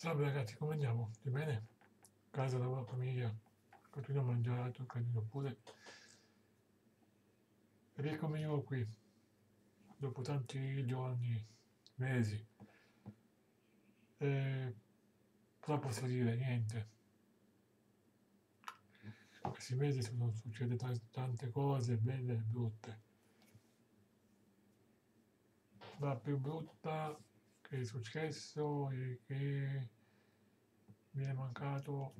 Salve ragazzi, come andiamo? Di bene? Casa, lavoro, famiglia, continuo a mangiare, tocca pure. E rieccomi io qui, dopo tanti giorni, mesi. E cosa posso dire? Niente. Questi mesi sono succede tante cose, belle e brutte. La più brutta che è successo è che mi è mancato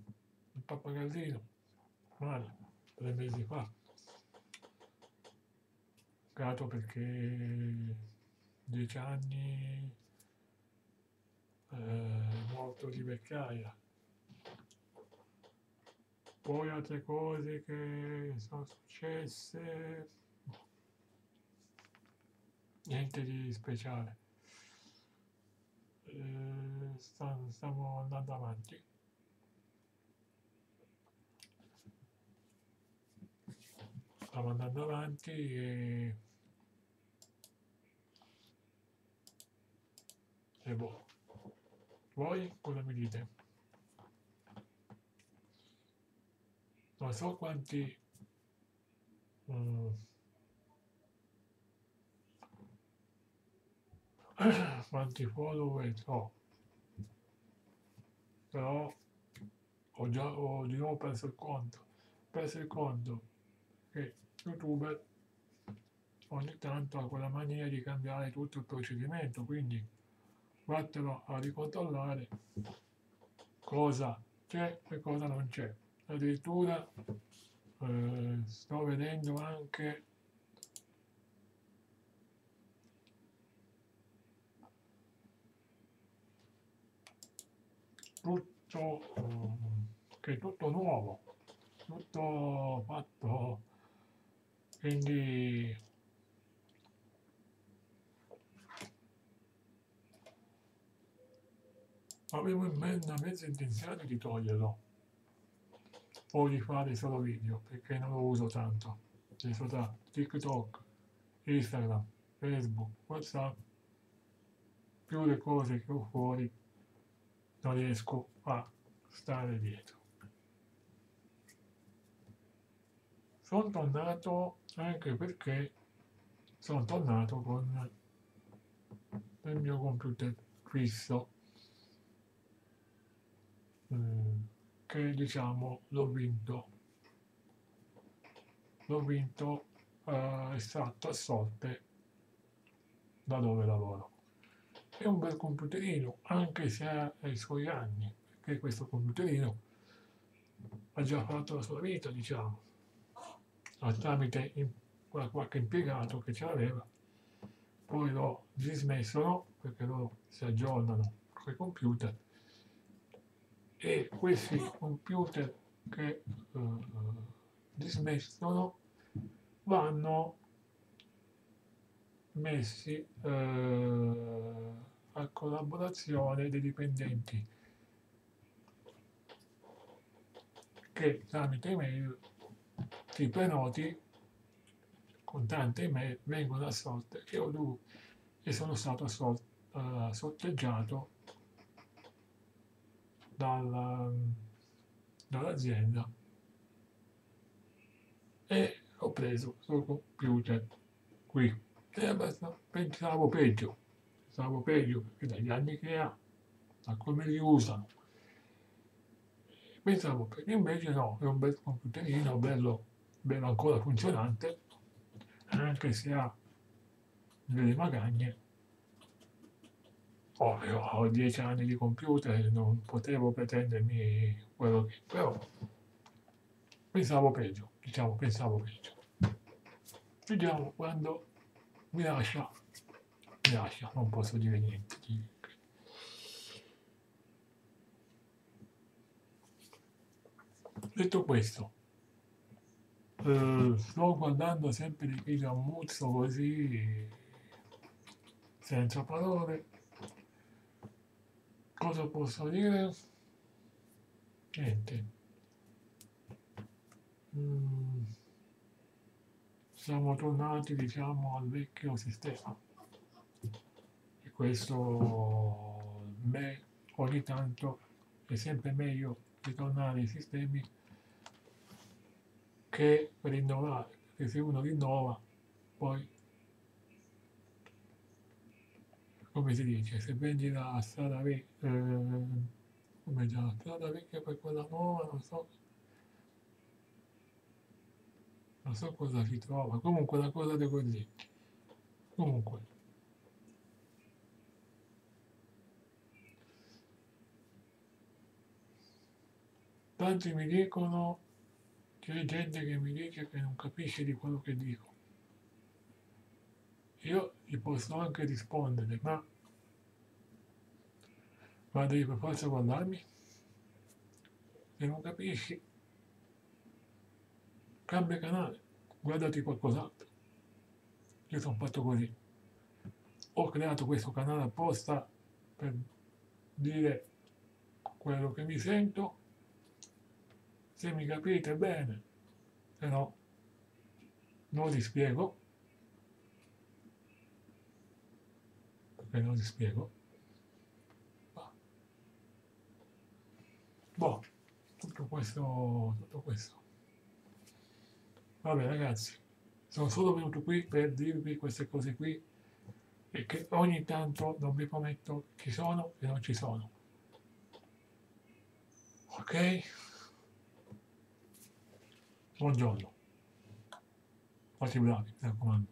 il pappagallino, male, tre mesi fa. Mancato perché dieci anni eh, morto di vecchiaia. Poi altre cose che sono successe, niente di speciale eh, stiamo andando avanti. Stiamo andando avanti e, e boh. Voi cosa mi dite? Non so quanti mm, quanti follower ho però ho già ho di nuovo perso il conto. Perso il conto che youtuber ogni tanto ha quella mania di cambiare tutto il procedimento quindi vattelo a ricontrollare cosa c'è e cosa non c'è. Addirittura eh, sto vedendo anche tutto, che è tutto nuovo, tutto fatto, quindi avevo in mente una mezza intenzione di toglierlo. O di fare solo video perché non lo uso tanto. Adesso da TikTok, Instagram, Facebook, Whatsapp più le cose che ho fuori non riesco a stare dietro. Sono tornato anche perché sono tornato con il mio computer fisso mm, che diciamo l'ho vinto l'ho vinto eh, estratto a sorte da dove lavoro è un bel computerino, anche se ha i suoi anni, perché questo computerino ha già fatto la sua vita, diciamo, tramite qualche impiegato che ce l'aveva, poi l'ho dismesso, no? perché loro si aggiornano con i computer, e questi computer che uh, dismettono vanno messi uh, a collaborazione dei dipendenti che tramite email ti prenoti con tante email vengono assolte e, ho, e sono stato uh, sorteggiato dalla, dall'azienda. E ho preso sul computer qui. E pensavo peggio stavo peggio perché dagli anni che ha, da come li usano. Pensavo che invece no, è un bel computerino, bello, bello ancora funzionante, anche se ha delle magagne. Ovvio, ho dieci anni di computer, non potevo pretendermi quello che... però pensavo peggio, diciamo, pensavo peggio. Vediamo quando mi lascia lascia, non posso dire niente. Detto questo, eh, sto guardando sempre di video a muzzo così, senza parole. Cosa posso dire? Niente. Mm. Siamo tornati, diciamo, al vecchio sistema questo me ogni tanto è sempre meglio ritornare ai sistemi che rinnovare, perché se uno rinnova poi come si dice, se vendi la strada vecchia, eh, come già la strada vecchia per quella nuova, non so, non so cosa si trova, comunque una cosa di così. Comunque. Tanti mi dicono, c'è gente che mi dice che non capisce di quello che dico. Io gli posso anche rispondere, ma, ma devi per forza guardarmi? Se non capisci, cambia canale, guardati qualcos'altro. Io sono fatto così. Ho creato questo canale apposta per dire quello che mi sento, se mi capite bene, se no non vi spiego e non ti spiego. Boh, tutto questo, tutto questo. Vabbè ragazzi, sono solo venuto qui per dirvi queste cose qui e che ogni tanto non vi prometto ci sono e non ci sono. Ok? Buongiorno. Fate bravi, mi raccomando.